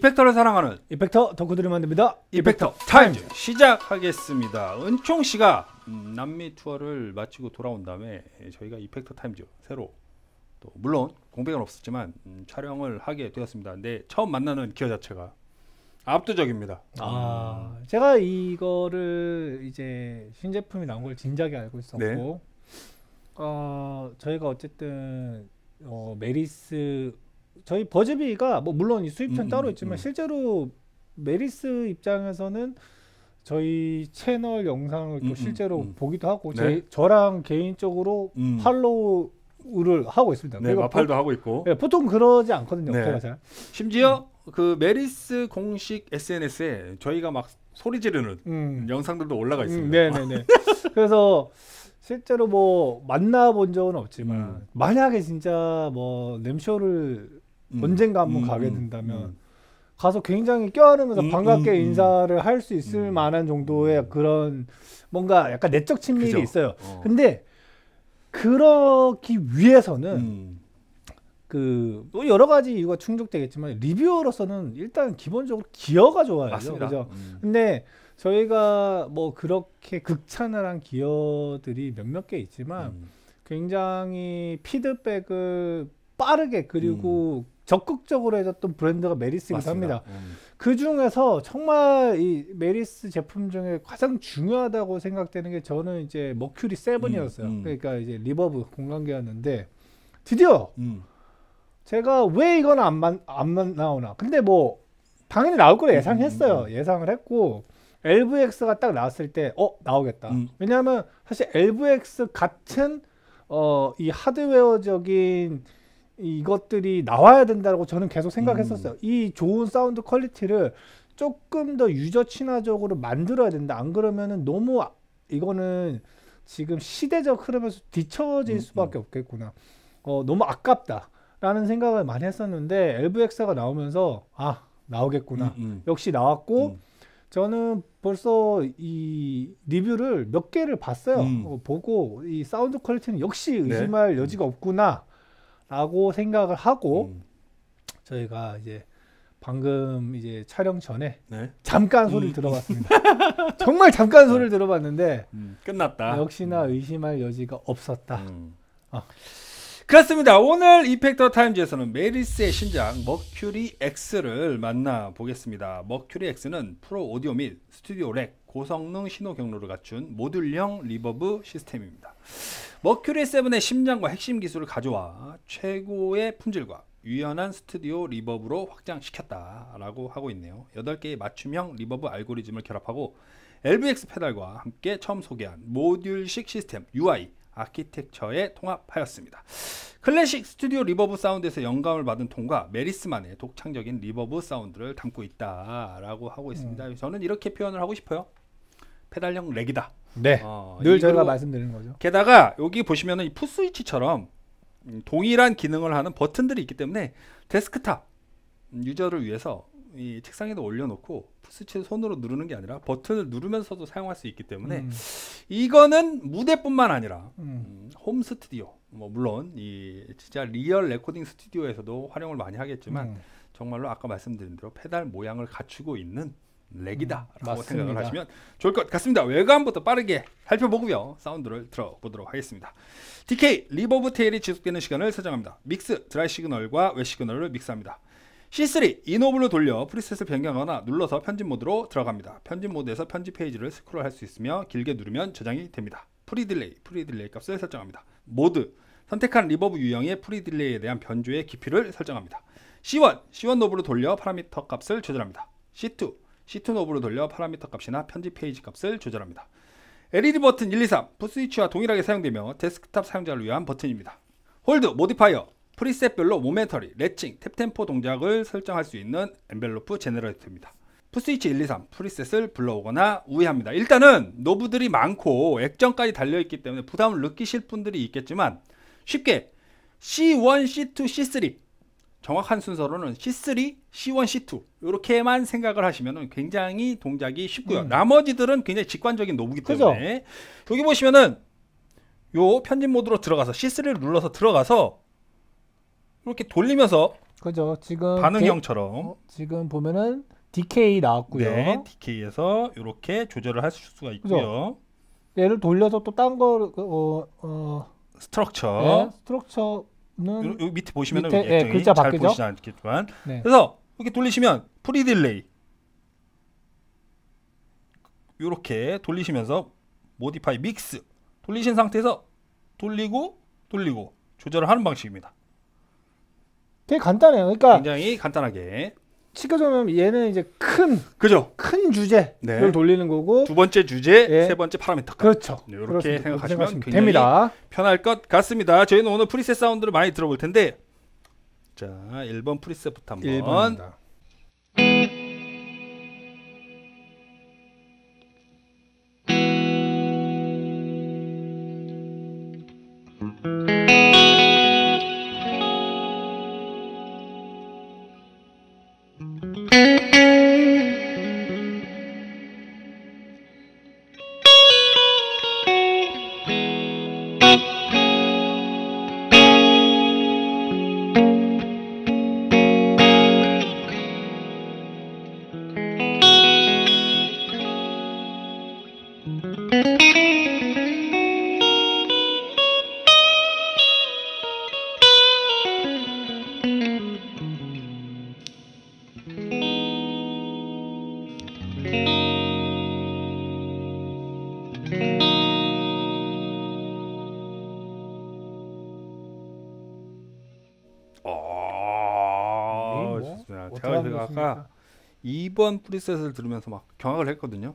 effector를 사랑하는 effector 덕후들이 만듭니다. Effector Times 시작하겠습니다. 은총 씨가 음, 남미 투어를 마치고 돌아온 다음에 저희가 Effector Times 새로 또 물론 공백은 없었지만 음, 촬영을 하게 되었습니다. 근데 처음 만나는 기어 자체가 압도적입니다. 아, 제가 이거를 이제 신제품이 나온 걸 진작에 알고 있었고, 네. 어, 저희가 어쨌든 어, Meris 저희 버즈비가 뭐 물론 이 수입처는 음, 따로 음, 있지만 음. 실제로 Meris 입장에서는 저희 채널 영상을 또 음, 음, 실제로 음. 보기도 하고 네. 제, 저랑 개인적으로 음. follow를 하고 있습니다. 네, 맞팔도 하고 있고 보, 네, 보통 그러지 않거든요. 네. 제가 잘. 심지어 그 Meris 공식 SNS에 저희가 막 소리 지르는 음. 영상들도 올라가 있습니다. 음, 네네네. 그래서 실제로 뭐 만나본 적은 없지만 음. 만약에 진짜 뭐 램쇼를 음. 언젠가 한번 음, 가게 음, 된다면 음. 가서 굉장히 껴안으면서 음, 반갑게. 인사를 할 수 있을 음. 만한 정도의 그런 뭔가 약간 내적 친밀이 그죠. 있어요. 어. 근데 그러기 위해서는 음. 그뭐 여러 가지 이유가 충족되겠지만 리뷰어로서는 일단 기본적으로 기어가 좋아야죠. 맞습니다. 그죠? 음. 근데 저희가 뭐 그렇게 극찬을 한 기어들이 몇몇 개 있지만 음. 굉장히 피드백을 빠르게 그리고 음. 적극적으로 해줬던 브랜드가 Meris이기도. 합니다. 음. 그 중에서 정말 이 Meris 제품 중에 가장 중요하다고 생각되는 게 저는 이제 Mercury Seven이었어요. 음, 음. 그러니까 이제 reverb 공간계였는데 드디어 음. 제가 왜 이건 안, 만, 안 나오나. 근데 뭐 당연히 나올 걸 예상했어요. 음, 음, 예상을 했고 LVX가 딱 나왔을 때 어 나오겠다. 음. 왜냐하면 사실 LVX 같은 어 이 하드웨어적인 이것들이 나와야 된다고 저는 계속 생각했었어요. 음. 이 좋은 사운드 퀄리티를 조금 더 유저 친화적으로 만들어야 된다. 안 그러면은 너무 아- 이거는 지금 시대적 흐름에서 뒤처질 음, 수밖에 없겠구나. 어, 너무 아깝다라는 생각을 많이 했었는데 LVX가 나오면서 아 나오겠구나. 음, 음. 역시 나왔고 음. 저는 벌써 이 리뷰를 몇 개를 봤어요. 음. 어, 보고 이 사운드 퀄리티는 역시 네. 의심할 여지가 없구나 라고 생각을 하고 음. 저희가 이제 방금 이제 촬영 전에 네. 잠깐 음. 소리를 들어봤습니다. 정말 잠깐 소리를 들어봤는데 음. 끝났다. 역시나 음. 의심할 여지가 없었다. 음. 아. 그렇습니다. 오늘 Effector Times에서는 Meris의 신작 Mercury X를 만나 보겠습니다. Mercury X는 프로 오디오 및 스튜디오 rack 고성능 신호 경로를 갖춘 모듈형 reverb 시스템입니다. Mercury 7의 심장과 핵심 기술을 가져와 최고의 품질과 유연한 스튜디오 reverb로 확장시켰다라고 하고 있네요. 8개의 맞춤형 reverb 알고리즘을 결합하고 LVX 페달과 함께 처음 소개한 모듈식 시스템 UI 아키텍처에 통합하였습니다. 클래식 스튜디오 리버브 사운드에서 영감을 받은 톤과 Meris만의 독창적인 reverb 사운드를 담고 있다라고 하고 있습니다. 저는 이렇게 표현을 하고 싶어요. 페달형 rack이다. 네. 어, 늘 이- 저희가 말씀드리는 거죠. 게다가 여기 보시면은 이 풋스위치처럼 음, 동일한 기능을 하는 버튼들이 있기 때문에 데스크탑 음, 유저를 위해서 이 책상에도 올려놓고 풋스위치를 손으로 누르는 게 아니라 버튼을 누르면서도 사용할 수 있기 때문에 음, 이거는 무대뿐만 아니라 음. 음, 홈 스튜디오 뭐 물론 이 진짜 리얼 레코딩 스튜디오에서도 활용을 많이 하겠지만 음. 정말로 아까 말씀드린 대로 페달 모양을 갖추고 있는 rack이다라고 음. 생각을 하시면 좋을 것 같습니다. 외관부터 빠르게 살펴보고요. 사운드를 들어보도록 하겠습니다. DK 리버브 테일이 지속되는 시간을 설정합니다. mix dry signal과 wet signal을 믹스합니다. C3 이 knob로 돌려 preset을 변경하거나 눌러서 편집 모드로 들어갑니다. 편집 모드에서 편집 페이지를 스크롤할 수 있으며 길게 누르면 저장이 됩니다. pre-delay, pre-delay 값을 설정합니다. 모드 선택한 reverb 유형의 pre-delay에 대한 변조의 깊이를 설정합니다. C1, C1 knob로 돌려 파라미터 값을 조절합니다. C2, C2 knob로 돌려 파라미터 값이나 편집 페이지 값을 조절합니다. LED 버튼 1, 2, 3, 풋스위치와 동일하게 사용되며 데스크탑 사용자를 위한 버튼입니다. hold, modifier, preset별로 momentary, latching, tap tempo 동작을 설정할 수 있는 envelope generator입니다. footswitch 1, 2, 3 preset을 불러오거나 우회합니다. 일단은 knob들이 많고 액정까지 달려있기 때문에 부담을 느끼실 분들이 있겠지만 쉽게 C1, C2, C3 정확한 순서로는 C3, C1, C2 이렇게만 생각을 하시면 굉장히 동작이 쉽고요. 음. 나머지들은 굉장히 직관적인 노브기 그죠? 때문에 여기 보시면은 요 편집 모드로 들어가서 C3를 눌러서 들어가서 이렇게 돌리면서 그죠. 지금 반응형처럼 게- 어, 지금 보면은 DK 나왔고요. 네, DK에서 이렇게 조절을 할 수가 있고요. 얘를 돌려서 또 딴거 어, 어, 스트럭처 네, 스트럭처 요 밑에 보시면 밑에, 예, 글자 잘 바뀌죠? 보시지 않겠지만 네. 그래서 이렇게 돌리시면 프리 딜레이 이렇게 돌리시면서 모디파이 믹스 돌리신 상태에서 돌리고 돌리고 조절을 하는 방식입니다. 되게 간단해요. 그러니까 굉장히 간단하게 치켜보면 얘는 이제 큰큰 그죠? 주제를 네. 돌리는 거고 두 번째 주제, 예. 세 번째 파라미터. 그렇죠. 네, 이렇게. 생각하시면 됩니다. 편할 것 같습니다. 저희는 오늘 프리셋 사운드를 많이 들어볼 텐데 자 1번 프리셋부터 한번 1번입니다. 어, 뭐, 좋습니다. 어떻게 제가 아까 좋습니까? 2번 프리셋을 들으면서 막 경악을 했거든요.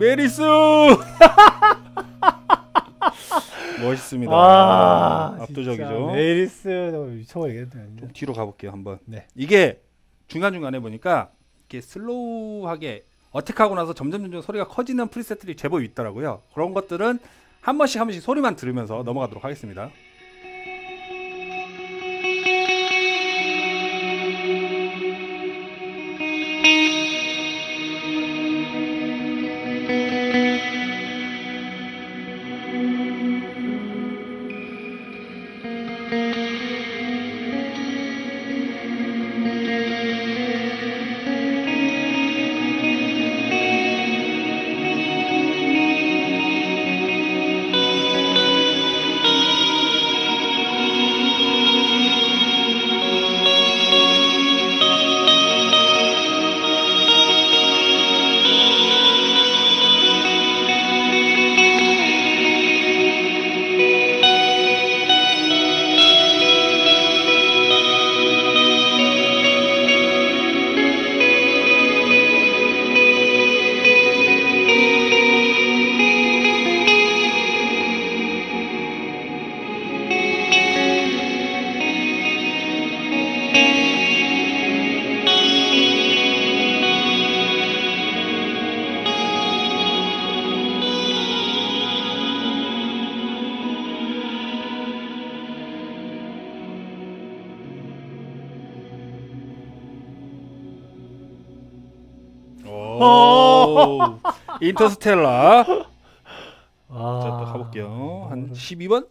메리스 멋있습니다. 아, 압도적이죠. Meris 미쳐버리겠네. 좀 뒤로 가볼게요 한번. 네. 이게 중간 중간에 보니까 이렇게 slow하게 attack하고 나서 점점 점점 소리가 커지는 preset들이 제법 있더라고요. 그런 것들은 한 번씩 한 번씩 소리만 들으면서 넘어가도록 하겠습니다. 오, 인터스텔라. 자, 아. 또 가볼게요. 한 12번?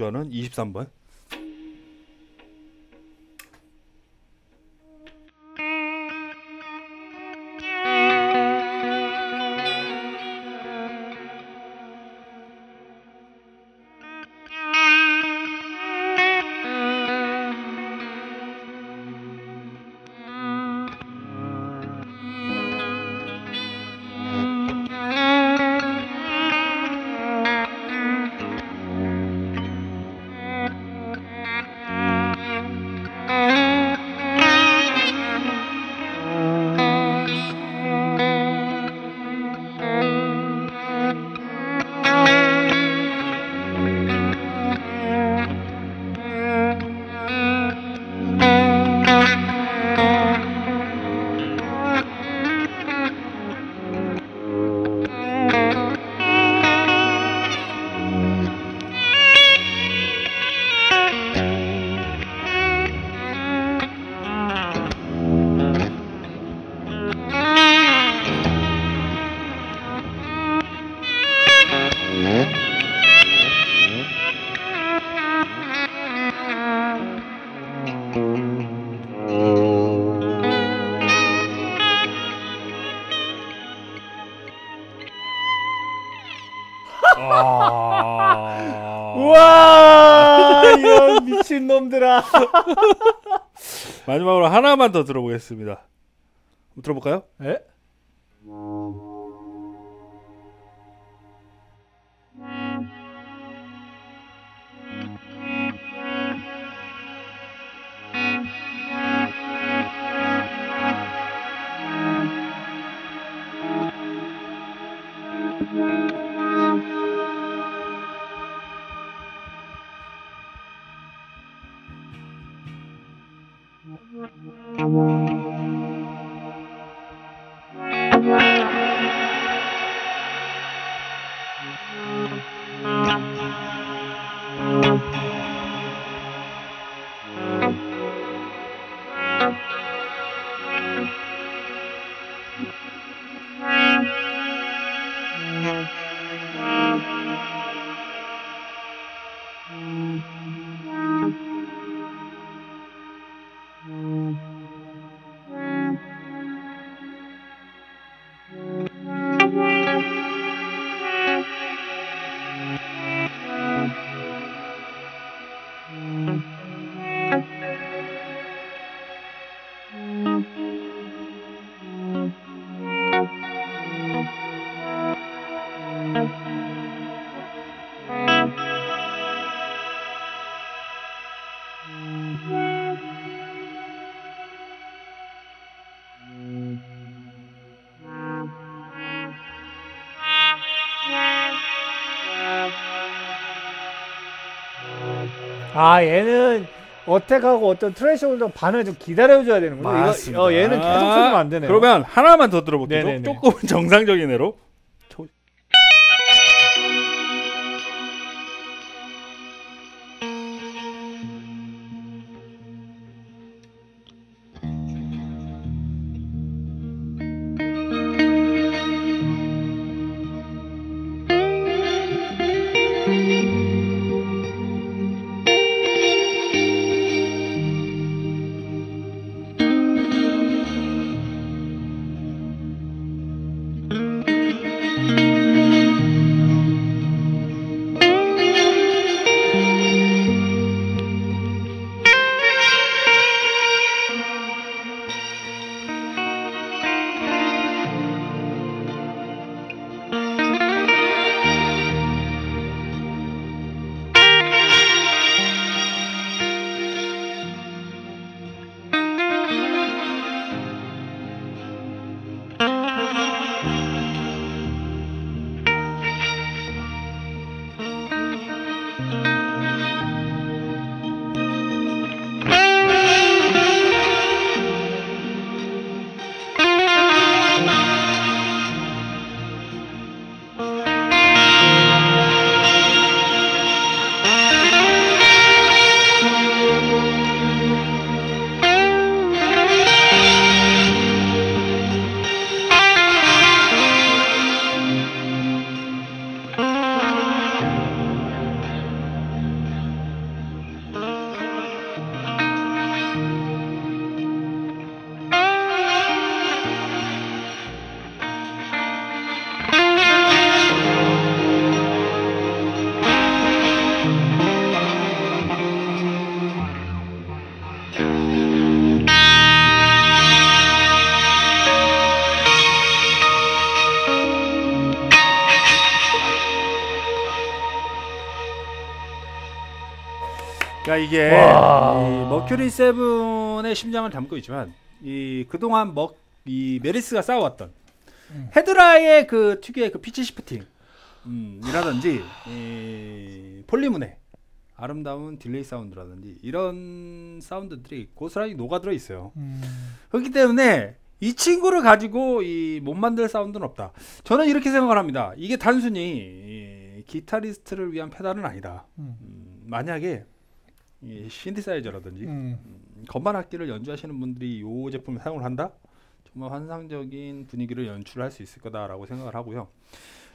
좋아하는 23번. 우와 이런 미친 놈들아. 마지막으로 하나만 더 들어보겠습니다. 들어볼까요? 아 얘는 attack하고 어떤 threshold 반응을 좀 기다려줘야 되는구나. 이거, 어, 얘는 계속 쓰면 안 되네. 그러면 하나만 더 들어볼게요. 네네네. 조금은 정상적인 애로. 그러니까 이게 와. 이 Mercury Seven의 심장을 담고 있지만 이 그동안 먹 이 Meris가 쌓아왔던 음. Hedra의 그 특유의 그 pitch shifting 음, 이라든지 이 Polymoon의 아름다운 delay 사운드라든지 이런 사운드들이 고스란히 녹아들어 있어요. 음, 그렇기 때문에 이 친구를 가지고 이 못 만들 사운드는 없다. 저는 이렇게 생각을 합니다. 이게 단순히 이 기타리스트를 위한 페달은 아니다. 음, 음, 만약에 이 신디사이저라든지 음. 음, 건반 악기를 연주하시는 분들이 이 제품을 사용을 한다? 정말 환상적인 분위기를 연출할 수 있을 거다라고 생각을 하고요.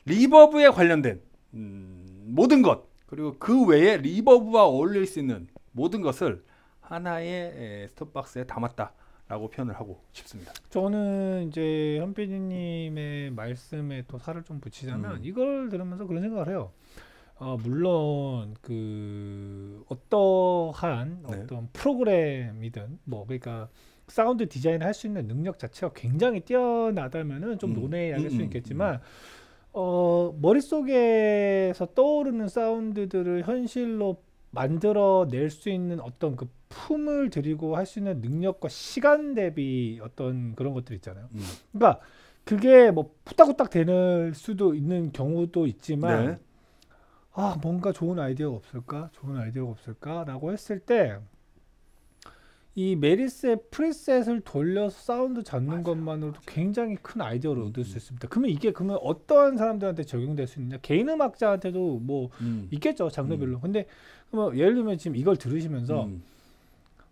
리버브에 관련된 음, 모든 것 그리고 그 외에 리버브와 어울릴 수 있는 모든 것을 하나의 에, 스톱박스에 담았다 라고 표현을 하고 싶습니다. 저는 이제 현PD님의 말씀에 또 살을 좀 붙이자면 음. 이걸 들으면서 그런 생각을 해요. 어, 물론 그 어떠한 네. 어떤 프로그램이든 뭐 그러니까 사운드 디자인 할수 있는 능력 자체가 굉장히 뛰어나다면은 좀 음. 논의할 음, 수 음, 있겠지만 어 머릿속에서 떠오르는 사운드들을 현실로 만들어낼 수 있는 어떤 그 품을 들이고 할 수 있는 능력과 시간 대비 어떤 그런 것들 있잖아요. 음. 그러니까 그게 뭐 후딱후딱 되는 수도 있는 경우도 있지만 네. 아 뭔가 좋은 아이디어가 없을까 좋은 아이디어가 없을까 라고 했을 때 이 Meris의 preset을 돌려서 사운드 잡는 것만으로도 굉장히 큰 아이디어를 음, 얻을 수 음. 있습니다. 그러면 이게 그러면 어떠한 사람들한테 적용될 수 있느냐? 개인 음악자한테도 뭐 음. 있겠죠 장르별로. 근데 그러면 예를 들면 지금 이걸 들으시면서 음.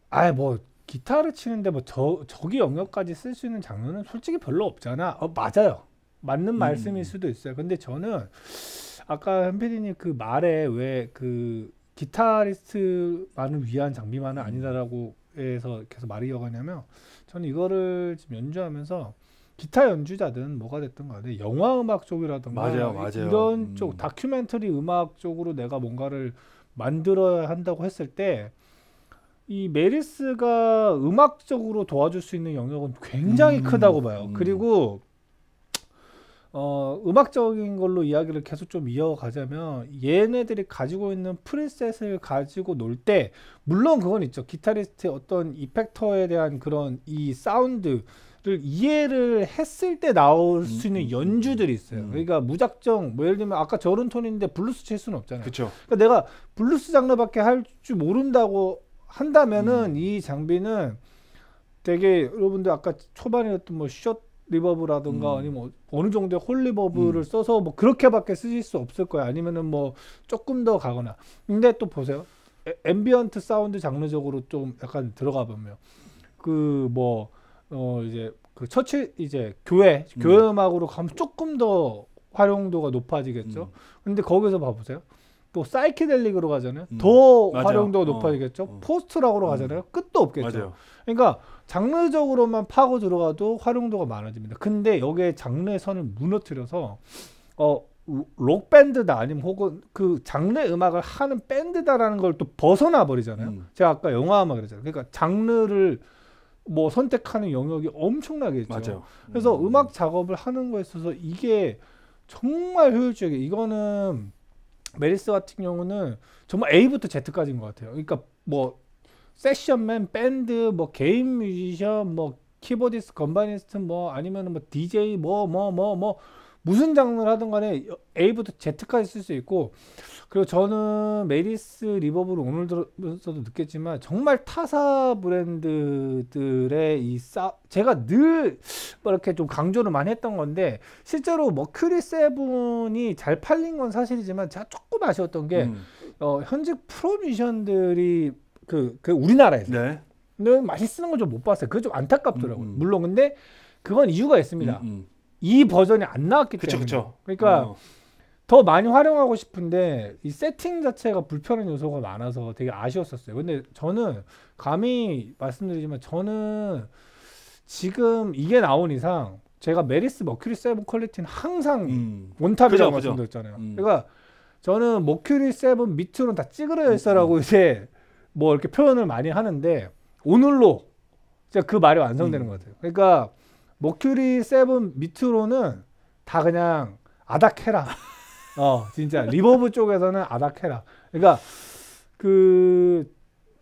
아뭐 기타를 치는데 뭐 저 저기 영역까지 쓸 수 있는 장르는 솔직히 별로 없잖아. 어 맞아요. 맞는 음. 말씀일 수도 있어요. 근데 저는 아까 현PD님 그 말에 왜 그 기타리스트만을 위한 장비만은 음. 아니다라고 해서 계속 말이 이어가냐면 저는 이거를 지금 연주하면서 기타 연주자든 뭐가 됐든 간에 영화 음악 쪽이라든가 맞아요, 맞아요. 이런 음. 쪽 다큐멘터리 음악 쪽으로 내가 뭔가를 만들어야 한다고 했을 때 이 Meris가 음악적으로 도와줄 수 있는 영역은 굉장히 음, 크다고 봐요. 음. 그리고 어 음악적인 걸로 이야기를 계속 좀 이어가자면 얘네들이 가지고 있는 preset을 가지고 놀 때 물론 그건 있죠 기타리스트의 어떤 이펙터에 대한 그런 이 사운드를 이해를 했을 때 나올 수 음, 있는 음, 연주들이 있어요 음. 그러니까 무작정 뭐 예를 들면 아까 저런 톤인데 블루스 칠 수는 없잖아요 그렇죠. 그러니까 내가 블루스 장르밖에 할 줄 모른다고 한다면은 음. 이 장비는 되게 여러분들 아까 초반이었던 뭐 short reverb라든가 음. 아니면 어느 정도의 hall reverb를 음. 써서 뭐 그렇게밖에 쓰실 수 없을 거예요. 아니면은 뭐 조금 더 가거나. 근데 또 보세요. 에- ambient sound 장르적으로 좀 약간 들어가 보면 그 뭐 어 이제 그 처치 이제 교회 음. 교회 음악으로 가면 조금 더 활용도가 높아지겠죠. 음. 근데 거기서 봐보세요. 또 사이키델릭으로 가잖아요. 음. 더 맞아. 활용도가 어, 높아지겠죠. 어. 포스트락으로 음. 가잖아요. 끝도 없겠죠. 맞아요. 그러니까 장르적으로만 파고 들어가도 활용도가 많아집니다. 근데 여기에 장르의 선을 무너뜨려서 어 록 밴드다 아니면 혹은 그 장르 음악을 하는 밴드다라는 걸 또 벗어나 버리잖아요. 음. 제가 아까 영화 음악 그랬잖아요. 그러니까 장르를 뭐 선택하는 영역이 엄청나게 있죠. 맞아요. 그래서 음. 음. 악 작업을 하는 거에 있어서 이게 정말 효율적이에요. 이거는 Meris 같은 경우는 정말 A부터 Z까지인 것 같아요. 그러니까 뭐 session man, 밴드, 뭐 개인 뮤지션, 뭐 키보디스트, 건반니스트, 뭐 아니면 뭐 DJ, 뭐 뭐 뭐 뭐 무슨 장르를 하든 간에 A부터 Z까지 쓸 수 있고 그리고 저는 Meris reverb를 오늘 들어서도 느꼈지만 정말 타사 브랜드들의 이 싸, 제가 늘뭐 이렇게 좀 강조를 많이 했던 건데 실제로 머큐리 세븐이 잘 팔린 건 사실이지만 제가 조금 아쉬웠던 게 음. 어, 현직 프로 뮤지션들이 그, 그 우리나라에서 네. 는 많이 쓰는 걸 좀 못 봤어요. 그게 좀 안타깝더라고요. 음, 음. 물론 근데 그건 이유가 있습니다. 음, 음. 이 버전이 안 나왔기 그쵸 때문에. 그쵸. 그러니까 어. 더 많이 활용하고 싶은데 이 세팅 자체가 불편한 요소가 많아서 되게 아쉬웠었어요. 근데 저는 감히 말씀드리지만 저는 지금 이게 나온 이상 제가 Meris Mercury Seven quality는 항상 음. 원탑이라고 그죠, 그죠. 말씀드렸잖아요. 음. 그러니까 저는 Mercury Seven 밑으로는 다 찌그러져 있어라고 이제 뭐 이렇게 표현을 많이 하는데 오늘로 진짜 그 말이 완성되는 음. 것 같아요. 그러니까 Mercury Seven 밑으로는 다 그냥 아닥해라. 어 진짜 reverb 쪽에서는 아닥해라. 그러니까 그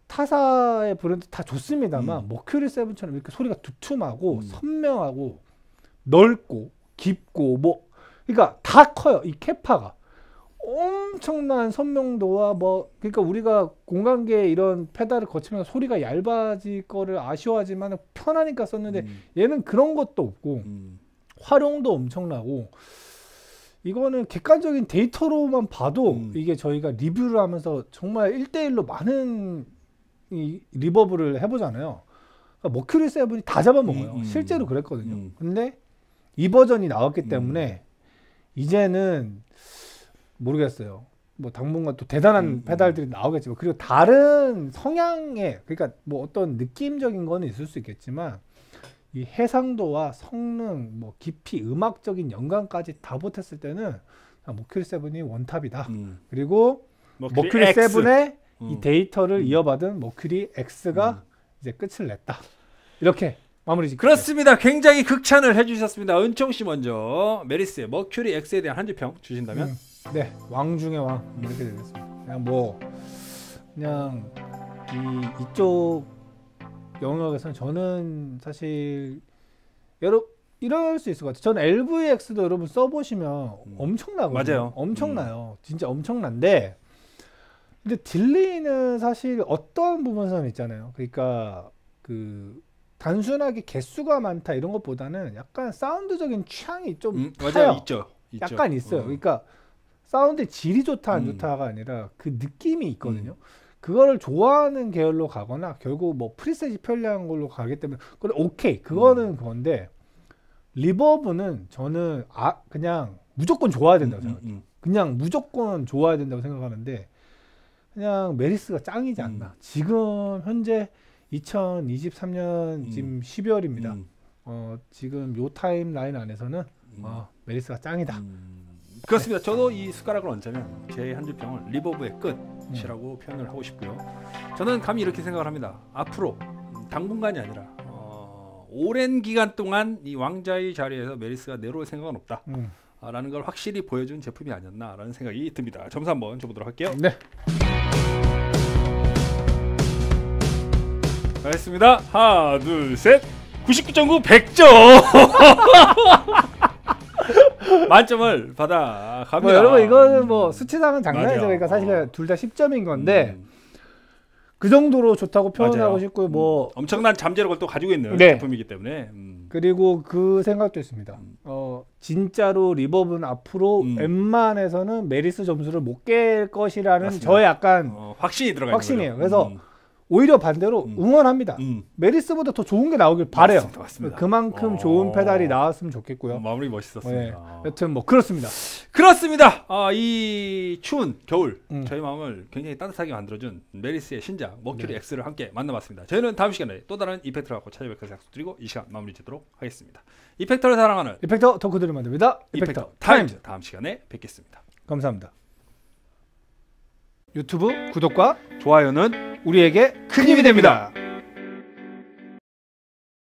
타사의 브랜드 다 좋습니다만 음. 머큐리 세븐처럼 이렇게 소리가 두툼하고 음. 선명하고 넓고 깊고 뭐 그러니까 다 커요 이 캐파가 엄청난 선명도와 뭐 그러니까 우리가 공간계 이런 페달을 거치면서 소리가 얇아질 거를 아쉬워하지만 편하니까 썼는데 음. 얘는 그런 것도 없고 음. 활용도 엄청나고 이거는 객관적인 데이터로만 봐도 음. 이게 저희가 리뷰를 하면서 정말 1대1로 많은 이 reverb를 해보잖아요. 그러니까 Mercury Seven이 다 잡아먹어요. 음, 음. 실제로 그랬거든요. 음. 근데 이 버전이 나왔기 음. 때문에 이제는 모르겠어요. 뭐 당분간 또 대단한 음, 음. 페달들이 나오겠지만 그리고 다른 성향의 그러니까 뭐 어떤 느낌적인 거는 있을 수 있겠지만 이 해상도와 성능, 뭐 깊이, 음악적인 연관까지 다 보탰을 때는 아, Mercury Seven이 원탑이다. 음. 그리고 Mercury. Seven의 이 음. 데이터를 음. 이어받은 Mercury X가 음. 이제 끝을 냈다. 이렇게 마무리 짓 그렇습니다. 굉장히 극찬을 해주셨습니다. 은총 씨 먼저 메리스의 머큐리 X에 대한 한 줄 평 주신다면 음, 네, 왕 중의 왕 이렇게 되겠습니다. 그냥 뭐 그냥 이 이쪽 영역에서는 저는 사실 여러 이럴 수 있을 것 같아요. 저는 LVX도 여러분 써보시면 음. 엄청나거든요. 맞아요. 엄청나요. 진짜 엄청난데 근데 delay는 사실 어떠한 부분에서는 있잖아요. 그러니까 그 단순하게 개수가 많다 이런 것보다는 약간 사운드적인 취향이 좀 음. 맞아요. 있죠. 있죠. 약간 있어요. 어. 그러니까 사운드 질이 좋다 안 음. 좋다가 아니라 그 느낌이 있거든요. 그거를 좋아하는 계열로 가거나 결국 뭐 preset이 편리한 걸로 가기 때문에 그래 오케이 그거는 음. 그건데 reverb는 저는 아 그냥 무조건 좋아야 된다고 음, 생각해요. 음, 그냥 무조건 좋아야 된다고 생각하는데 그냥 Meris가 짱이지 않나. 음. 지금 현재 2023년 음. 지금 12월입니다. 음, 어, 지금 요 timeline 안에서는 음. 어, Meris가 짱이다. 음, 그렇습니다. 저도 이 숟가락을 얹자면 제 한줄 평을 리버브의 끝이라고 표현을 하고 싶고요. 저는 감히 이렇게 생각을 합니다. 앞으로 음, 당분간이 아니라 어, 오랜 기간 동안 이 왕좌의 자리에서 Meris가 내려올 생각은 없다. 음. 라는 걸 확실히 보여준 제품이 아니었나라는 생각이 듭니다. 점수 한번 줘보도록 할게요. 네. 알겠습니다. 하나, 둘, 셋. 99.9 100점. 만점을 받아 갑니다. 뭐 여러분 이거는 뭐 수치상은 장난이죠. 그러니까 사실 어. 둘다 10점인 건데 음, 그 정도로 좋다고 표현하고 맞아요. 싶고 뭐 음, 엄청난 잠재력을 또 가지고 있는 네. 제품이기 때문에 음. 그리고 그 생각도 있습니다. 음. 어 진짜로 reverb는 앞으로 음. 웬만해서는 Meris 점수를 못 깰 것이라는 맞습니다. 저의 약간 어, 확신이 들어가 확신이에요. 거죠. 그래서 오히려 반대로 음. 응원합니다. 음, Meris보다 더 좋은 게 나오길 바래요. 맞습니다. 맞습니다. 그만큼 어. 좋은 페달이 나왔으면 좋겠고요. 어, 마무리 멋있었습니다. 네. 여튼 뭐 그렇습니다. 그렇습니다. 아, 이 추운 겨울 음. 저희 마음을 굉장히 따뜻하게 만들어준 Meris의 신작 Mercury 네. X를 함께 만나봤습니다. 저희는 다음 시간에 또 다른 effect를 갖고 것을 약속드리고 이 시간 마무리 짓도록 하겠습니다. effector를 사랑하는 이펙터 덕후들을 만듭니다. Effector, Effector Times. 다음 시간에 뵙겠습니다. 감사합니다. 유튜브 구독과 좋아요는 우리에게 큰 힘이 됩니다.